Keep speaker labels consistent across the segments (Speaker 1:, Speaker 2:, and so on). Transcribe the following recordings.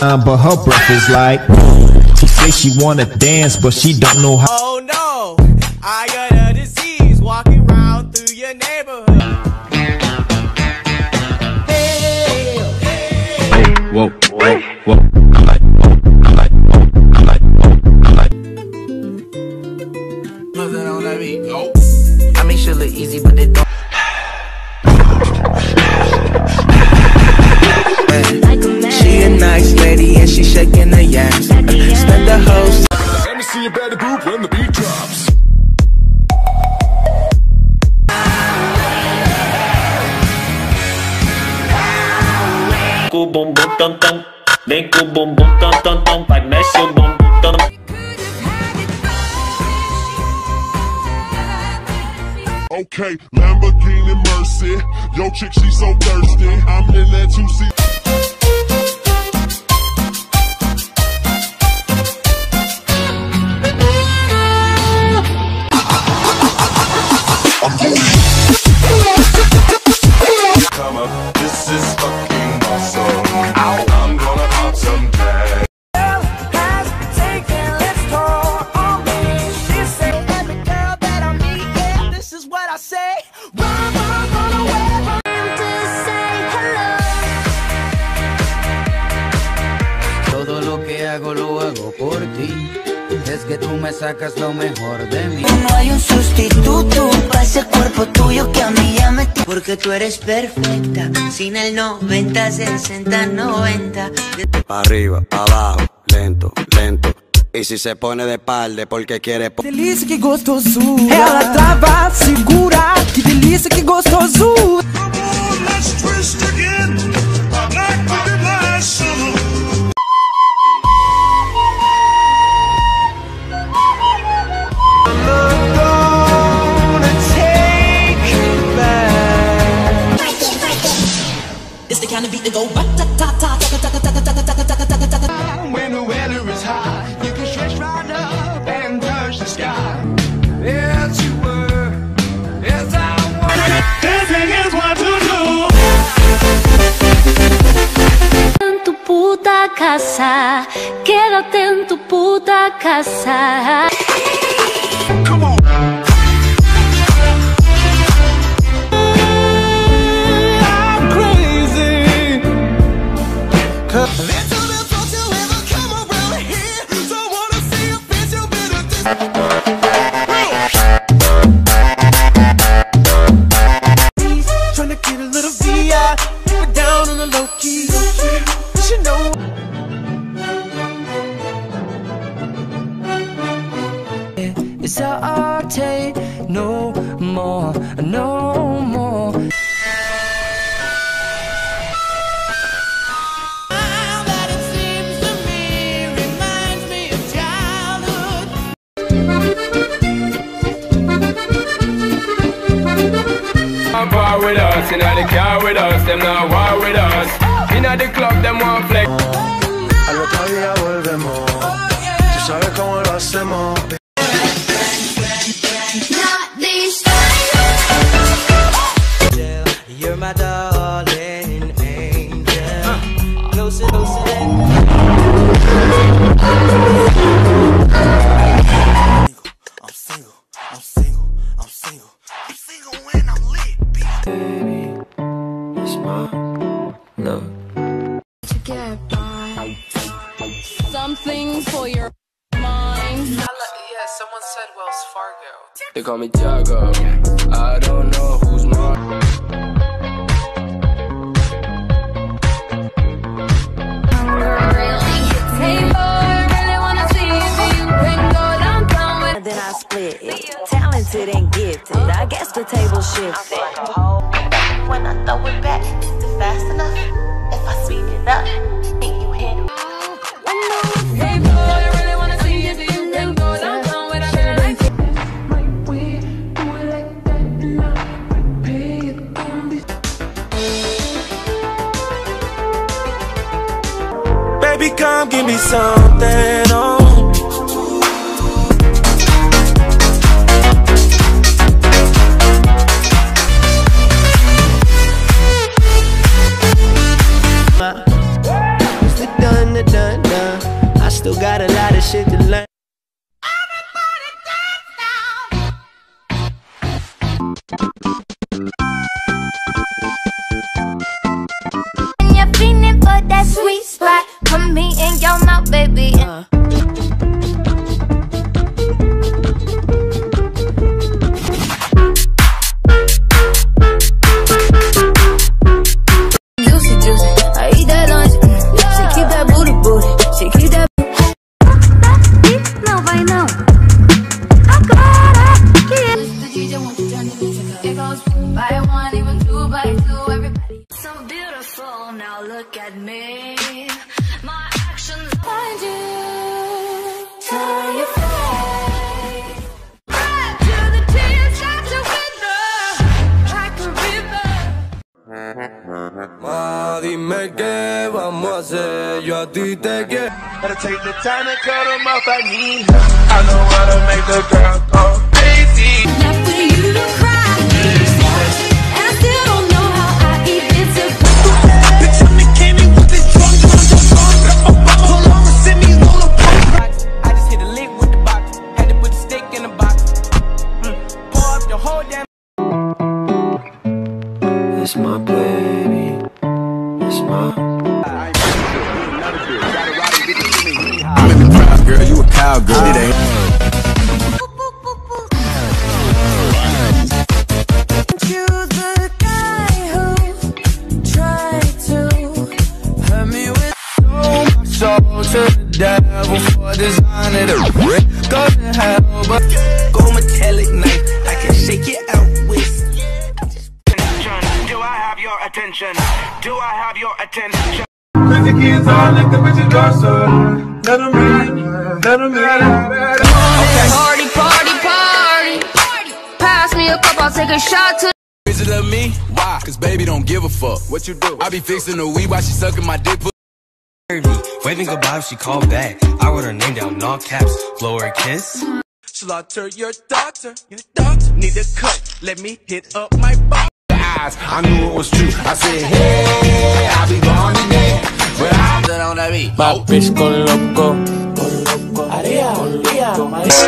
Speaker 1: Uh, but her breath is like. She say she wanna dance, but she don't know how.
Speaker 2: Oh no, I got a disease walking around through your neighborhood. Hey, hey.
Speaker 3: Whoa, whoa, whoa. I'm like, whoa, I'm like, I'm like, I'm like.
Speaker 2: Nothing on that beat. Oh.
Speaker 4: I make shit look easy, but it don't.
Speaker 5: com o bumbum tam tam, vem com o bumbum tam tam tam, vai mexe o bumbum tam.
Speaker 6: Okay, Lamborghini Mercy, yo chick she so thirsty, I'm in that two seat.
Speaker 4: Sacas lo mejor de mí.
Speaker 7: No hay un sustituto para ese cuerpo tuyo que a mí ya me tiene. Porque tú eres perfecta, sin el 90, 60, 90.
Speaker 8: Pa' arriba, pa' abajo, lento, lento. E se se pone de palde porque quiere po-
Speaker 4: Delícia, que gostosura. Ela trava, segura. Que delícia, que gostosura.
Speaker 6: Let's twist again.
Speaker 9: Casa, quédate en tu puta casa.
Speaker 4: It's arte, no more, no more.
Speaker 2: Now that it seems to me, reminds me of childhood.
Speaker 3: Come war with us, inna the car with us, them not war with us. Inna the club, them want flex.
Speaker 4: Al otro día volvemos. Tú sabes cómo lo hacemos.
Speaker 3: They call me Tiago. I don't know who's mine.
Speaker 9: Hey boy, really wanna see if you can go downtown with
Speaker 7: Then I split it. Talented and gifted. I guess the table shifted. When I throw it back,
Speaker 10: っ
Speaker 11: て dime qué vamos a hacer, yo a ti te quiero.
Speaker 2: Gotta take the time to cut them off, I need her. I know how to make the girl go crazy.
Speaker 10: Left for you to cry.
Speaker 12: You a. It ain't.
Speaker 10: To
Speaker 11: the devil for designing the brick. Go to hell, but go metallic knife. I can shake it out with.
Speaker 2: Do I have your attention? Do I have your attention? Kids all like the bitches. Let them in, let them in.
Speaker 10: Party, party, party. Pass me a cup, I'll take a shot to.
Speaker 12: Is it of me? Why? Cause baby don't give a fuck. What you do? I be fixing the weed while she sucking my dick.
Speaker 13: Waving goodbye, she called back. I wrote her name down all caps. Blow her a kiss.
Speaker 2: Slaughter your daughter, your daughter. Need a cut, let me hit up my
Speaker 12: eyes. I knew it was true. I said, hey, I'll be gone today. But I'm done on that beat.
Speaker 14: My bitch go loco.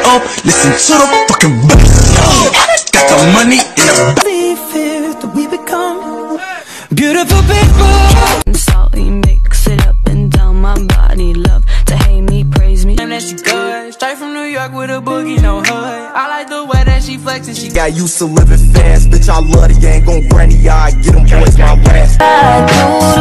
Speaker 2: Oh, listen to the fucking bass. Got the money in the
Speaker 14: Believe it that we become beautiful people.
Speaker 9: Salty, mix it up and down my body. Love to hate me, praise me.
Speaker 14: And that she good. Straight from New York with a boogie, no hood. I like the way that she flexing. She
Speaker 15: Got used to living fast, bitch. I love the gang, gon' granny. I get them boys my last.